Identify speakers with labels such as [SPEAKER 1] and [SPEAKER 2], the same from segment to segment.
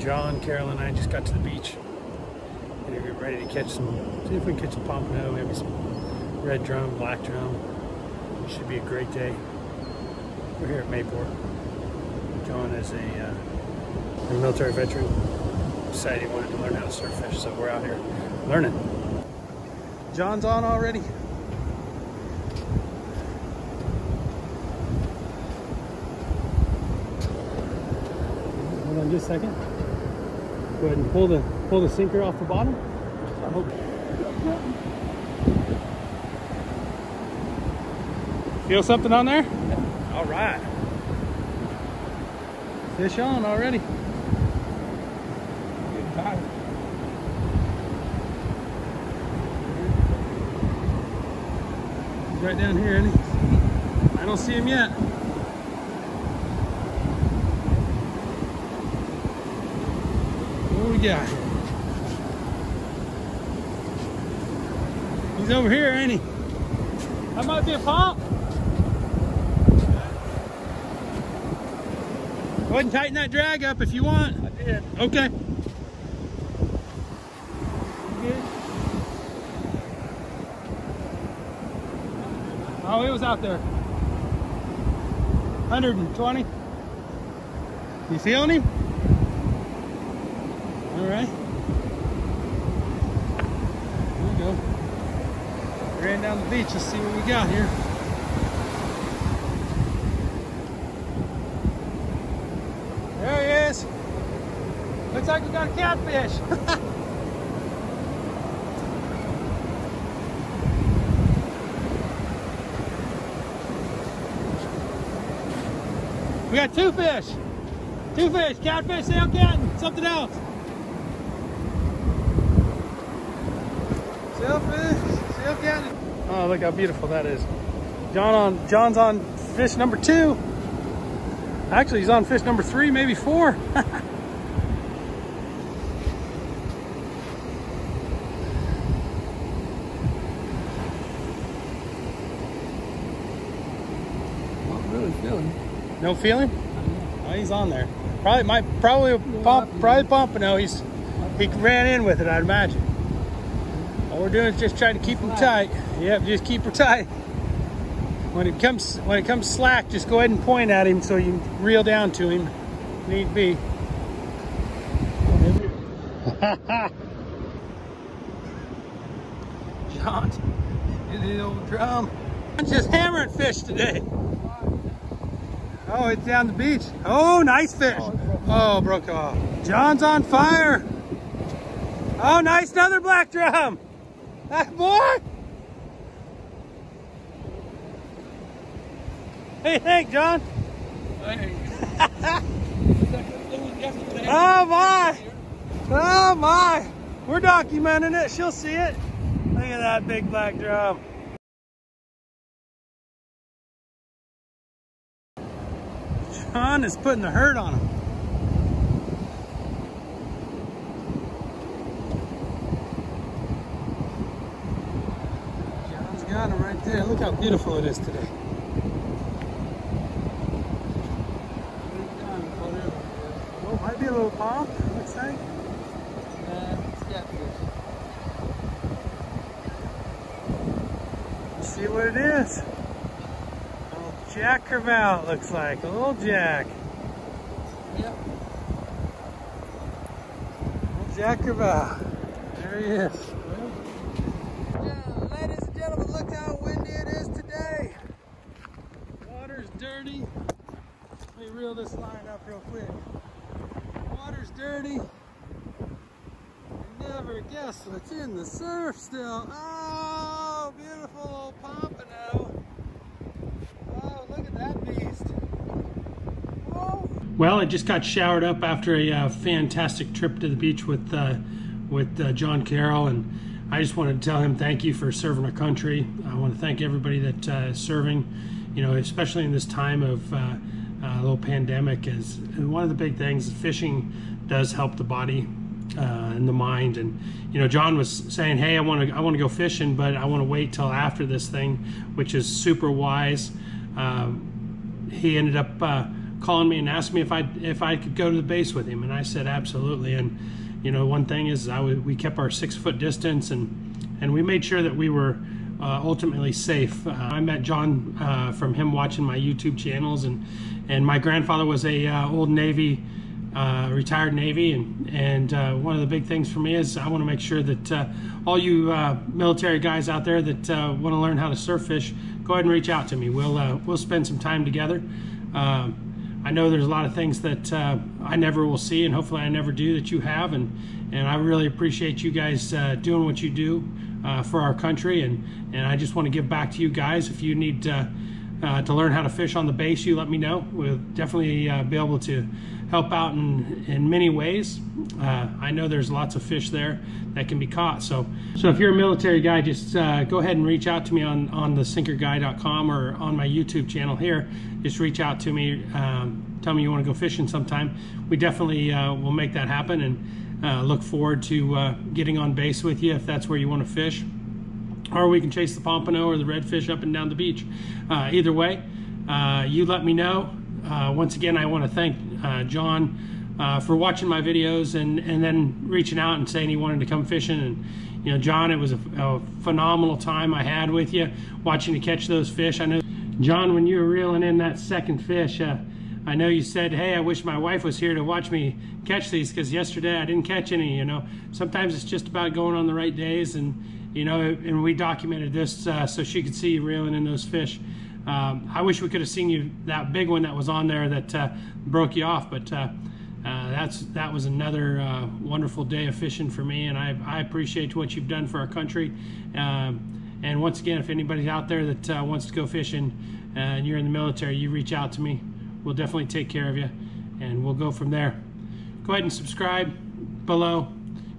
[SPEAKER 1] John, Carroll, and I just got to the beach. And we're ready to catch some, see if we can catch some pompano, maybe some red drum, black drum. It Should be a great day. We're here at Mayport. John is a, uh, a military veteran. Decided he wanted to learn how to surf fish, so we're out here learning. John's on already. Hold on just a second. Go ahead and pull the pull the sinker off the bottom. I hope. Feel something on there? All right. Fish on already. Good time. He's right down here, isn't he? I don't see him yet. Do? He's over here, ain't he? That might be a pump. Go ahead and tighten that drag up if you want.
[SPEAKER 2] I did.
[SPEAKER 1] Okay. Oh, it was out there. 120. You feeling him? Right. There we go. Ran down the beach. Let's see what we got here. There he is. Looks like we got a catfish. we got two fish. Two fish. Catfish, sail cat, something else. Sailfish, sail cat. Oh, look how beautiful that is. John on John's on fish number two. Actually, he's on fish number three, maybe four.
[SPEAKER 2] Not really feeling.
[SPEAKER 1] No feeling? Oh, he's on there. Probably might probably pump probably pompano. He's he ran in with it, I'd imagine. We're doing is just trying to keep him tight. Yep, just keep her tight. When it comes when it comes slack, just go ahead and point at him so you reel down to him. Need be. John, the old drum. I'm just hammering fish today. Oh, it's down the beach. Oh, nice fish. Oh, broke off. John's on fire. Oh, nice, another black drum. That boy. Hey, think, John? Oh my! Oh my! We're documenting it. She'll see it. Look at that big black drum. John is putting the hurt on him. Got him right there. Look how beautiful it is today. Oh, might be a little pomp, looks like. Let's see what it is. A little Jack Crevalle, it looks like. A little Jack.
[SPEAKER 2] Yep.
[SPEAKER 1] Little Jack Crevalle. There he is.
[SPEAKER 2] Ladies and gentlemen, look how windy it is today.
[SPEAKER 1] Water's dirty. Let me reel this line up real quick. Water's dirty. You never guess what's in the surf still. Oh, beautiful old pompano. Oh, look at that beast. Whoa. Well, I just got showered up after a uh, fantastic trip to the beach with uh, with uh, John Carroll, and I just wanted to tell him thank you for serving our country. I want to thank everybody that uh, is serving, you know, especially in this time of uh, uh, little pandemic. Is one of the big things. Fishing does help the body uh, and the mind. And you know, John was saying, "Hey, I want to I want to go fishing, but I want to wait till after this thing," which is super wise. Um, he ended up uh, calling me and asked me if I if I could go to the base with him, and I said absolutely. And you know, one thing is I we kept our six foot distance, and and we made sure that we were uh, ultimately safe. Uh, I met John uh, from him watching my YouTube channels, and and my grandfather was a uh, old Navy. Uh, retired Navy, and and uh, one of the big things for me is I want to make sure that all you military guys out there that want to learn how to surf fish, go ahead and reach out to me. We'll we'll spend some time together. Um, I know there's a lot of things that uh, I never will see, and hopefully I never do that you have, and and I really appreciate you guys uh, doing what you do uh, for our country, and and I just want to give back to you guys. If you need uh, uh, to learn how to fish on the base, you let me know. We'll definitely uh, be able to help out in in many ways. I know there's lots of fish there that can be caught. So so if you're a military guy, just go ahead and reach out to me on on the sinkerguy.com or on my YouTube channel here. Just reach out to me. Um, tell me you want to go fishing sometime. We definitely will make that happen and. Uh, look forward to uh, getting on base with you if that's where you want to fish. Or we can chase the pompano or the redfish up and down the beach. Uh, either way, uh, you let me know. Uh, once again, I want to thank uh, John for watching my videos and, and then reaching out and saying he wanted to come fishing. And, you know, John, it was a, a phenomenal time I had with you watching you catch those fish. I know, John, when you were reeling in that second fish, I know you said, hey, I wish my wife was here to watch me catch these because yesterday I didn't catch any, you know. Sometimes it's just about going on the right days and, you know, and we documented this uh, so she could see you reeling in those fish. Um, I wish we could have seen you, that big one that was on there that uh, broke you off, but uh, uh that's that was another uh, wonderful day of fishing for me, and I, I appreciate what you've done for our country. Um, and once again, if anybody's out there that uh, wants to go fishing and you're in the military, you reach out to me we'll definitely take care of you and we'll go from there. Go ahead and subscribe below.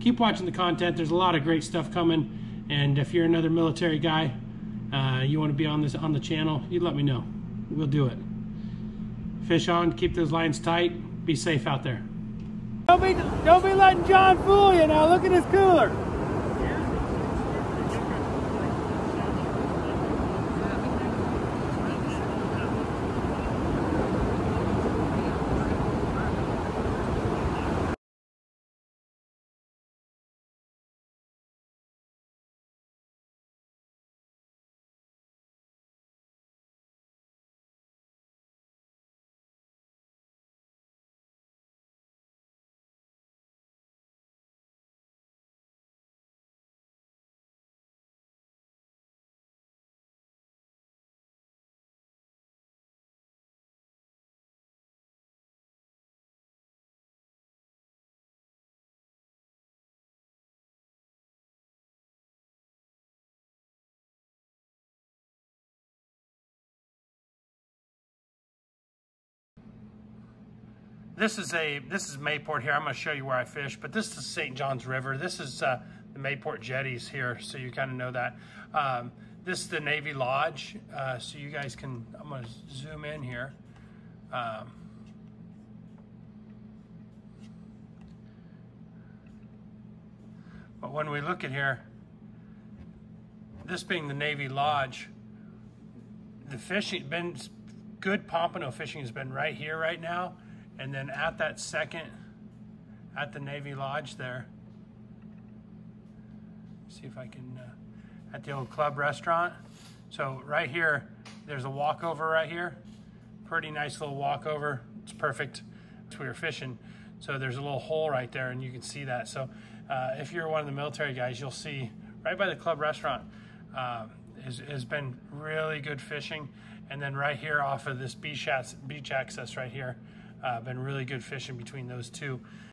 [SPEAKER 1] Keep watching the content. There's a lot of great stuff coming. And if you're another military guy, uh, you want to be on this on the channel, you let me know. We'll do it. Fish on, keep those lines tight. Be safe out there. Don't be, don't be letting John fool you now. Look at his cooler. This is a this is Mayport here. I'm going to show you where I fish, but this is St. Johns River. This is uh, the Mayport jetties here, so you kind of know that. Um, this is the Navy Lodge, uh, so you guys can. I'm going to zoom in here. Um, but when we look at here, this being the Navy Lodge, the fishing been good pompano fishing has been right here right now and then at that second, at the Navy Lodge there, see if I can, uh, at the old club restaurant. So right here, there's a walkover right here. Pretty nice little walkover. It's perfect. We were fishing. So there's a little hole right there and you can see that. So uh, if you're one of the military guys, you'll see right by the club restaurant uh, has, been really good fishing. And then right here off of this beach, beach access right here, Uh, been really good fishing between those two.